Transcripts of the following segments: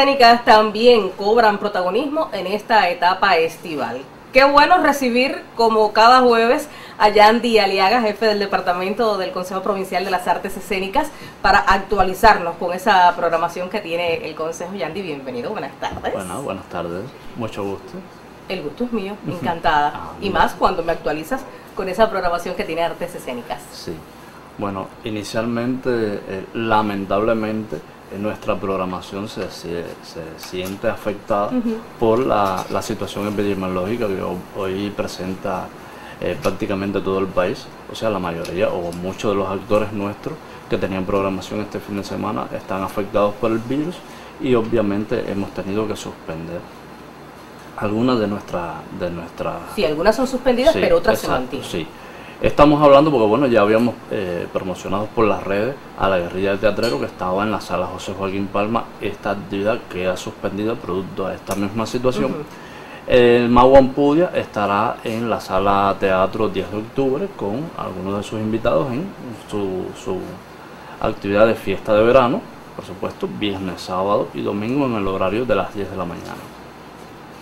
escénicas también cobran protagonismo en esta etapa estival. Qué bueno recibir como cada jueves a Yandy Aliaga, jefe del Departamento del Consejo Provincial de las Artes Escénicas, para actualizarnos con esa programación que tiene el Consejo. Yandy, bienvenido, buenas tardes. Bueno, buenas tardes, mucho gusto. El gusto es mío, encantada. Ah, y más cuando me actualizas con esa programación que tiene Artes Escénicas. Sí, bueno, inicialmente, eh, lamentablemente, en nuestra programación se, se, se siente afectada por la, la, situación epidemiológica que hoy presenta eh, prácticamente todo el país, o sea, la mayoría o muchos de los actores nuestros que tenían programación este fin de semana están afectados por el virus y obviamente hemos tenido que suspender algunas de nuestras... De nuestra, sí, algunas son suspendidas, pero otras se mantienen. Sí, Estamos hablando porque bueno, ya habíamos eh, promocionado por las redes a la guerrilla de teatrero que estaba en la sala José Joaquín Palma. Esta actividad queda suspendida producto de esta misma situación. El Mago Ampudia estará en la sala teatro 10 de octubre con algunos de sus invitados en su, su actividad de fiesta de verano, por supuesto, viernes, sábado y domingo en el horario de las 10 de la mañana.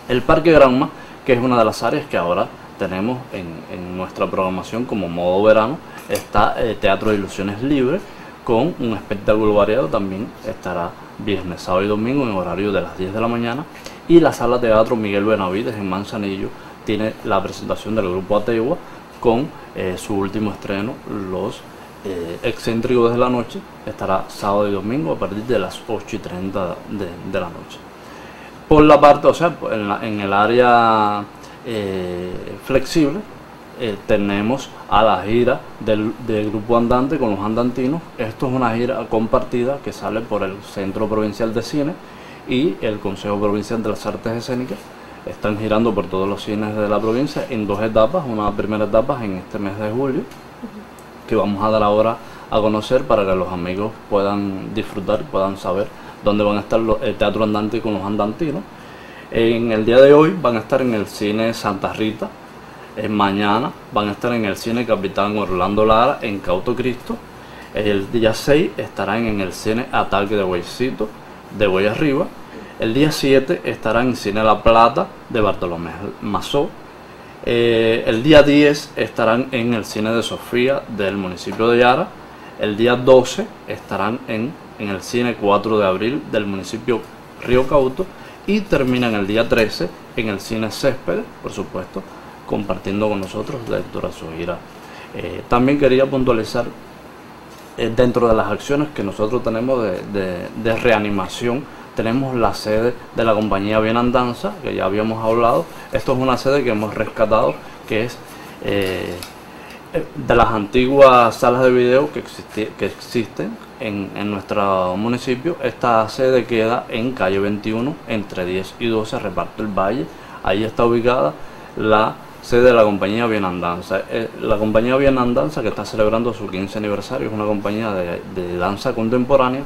El Parque Granma, que es una de las áreas que ahora tenemos en, nuestra programación como modo verano, está eh, Teatro de Ilusiones Libre, con un espectáculo variado también estará viernes, sábado y domingo en horario de las 10 de la mañana. Y la sala Teatro Miguel Benavides en Manzanillo tiene la presentación del grupo Ategua con eh, su último estreno, Los eh, Excéntricos de la Noche. Estará sábado y domingo a partir de las 8 y 30 de, la noche. Por la parte, o sea, en, en el área eh, flexible, eh, tenemos a la gira del, grupo andante con los andantinos. Esto es una gira compartida que sale por el Centro Provincial de Cine y el Consejo Provincial de las Artes Escénicas. Están girando por todos los cines de la provincia en dos etapas. Una primera etapa en este mes de julio, que vamos a dar ahora a conocer para que los amigos puedan disfrutar, puedan saber dónde van a estar el teatro andante con los andantinos en el día de hoy van a estar en el cine Santa Rita. En mañana van a estar en el cine Capitán Orlando Lara en Cauto Cristo. El día 6 estarán en el cine Ataque de Huesito de Boy Arriba. El día 7 estarán en Cine La Plata de Bartolomé Mazó. Eh, el día 10 estarán en el cine de Sofía del municipio de Yara. El día 12 estarán en, en el cine 4 de abril del municipio Río Cauto y terminan el día 13 en el cine Césped, por supuesto, compartiendo con nosotros la lectura Sugira. Eh, también quería puntualizar eh, dentro de las acciones que nosotros tenemos de, reanimación, tenemos la sede de la compañía Bienandanza, que ya habíamos hablado. Esto es una sede que hemos rescatado, que es eh, de las antiguas salas de video que existen en, nuestro municipio. Esta sede queda en calle 21, entre 10 y 12, reparto el valle. Ahí está ubicada la sede de la compañía Bienandanza. Eh, la compañía Bienandanza, que está celebrando su 15 aniversario, es una compañía de, danza contemporánea,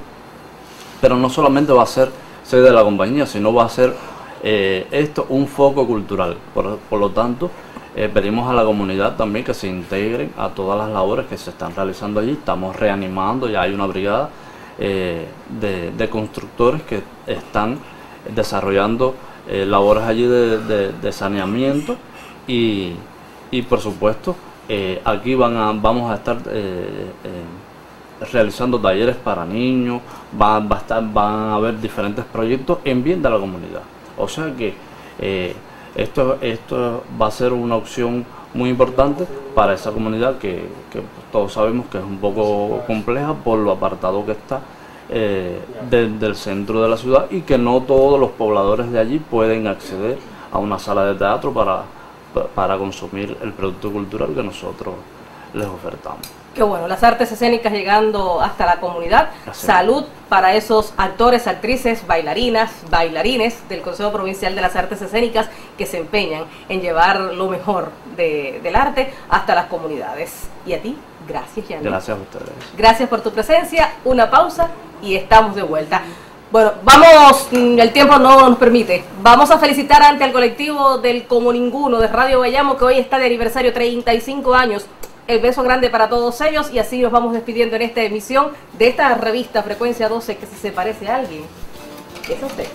pero no solamente va a ser sede de la compañía, sino va a ser eh, esto un foco cultural. Por, por lo tanto, eh, pedimos a la comunidad también que se integren a todas las labores que se están realizando allí. Estamos reanimando, ya hay una brigada eh, de, constructores que están desarrollando eh, labores allí de, saneamiento y, por supuesto aquí van a, vamos a estar realizando talleres para niños, va, va, a estar, van a haber diferentes proyectos en bien de la comunidad. O sea que esto, esto va a ser una opción muy importante para esa comunidad que, todos sabemos que es un poco compleja por lo apartado que está eh, del centro de la ciudad y que no todos los pobladores de allí pueden acceder a una sala de teatro para, para consumir el producto cultural que nosotros les ofertamos. Qué bueno, las artes escénicas llegando hasta la comunidad. Salud para esos actores, actrices, bailarinas, bailarines del Consejo Provincial de las Artes Escénicas que se empeñan en llevar lo mejor del arte hasta las comunidades. Y a ti, gracias, Jan. Gracias a ustedes. Gracias por tu presencia. Una pausa y estamos de vuelta. Bueno, vamos, mm, el tiempo no nos permite. Vamos a felicitar ante al colectivo del Como Ninguno de Radio Bayamo que hoy está de aniversario 35 años el beso grande para todos ellos y así nos vamos despidiendo en esta emisión de esta revista Frecuencia 12 que si se parece a alguien. Es usted.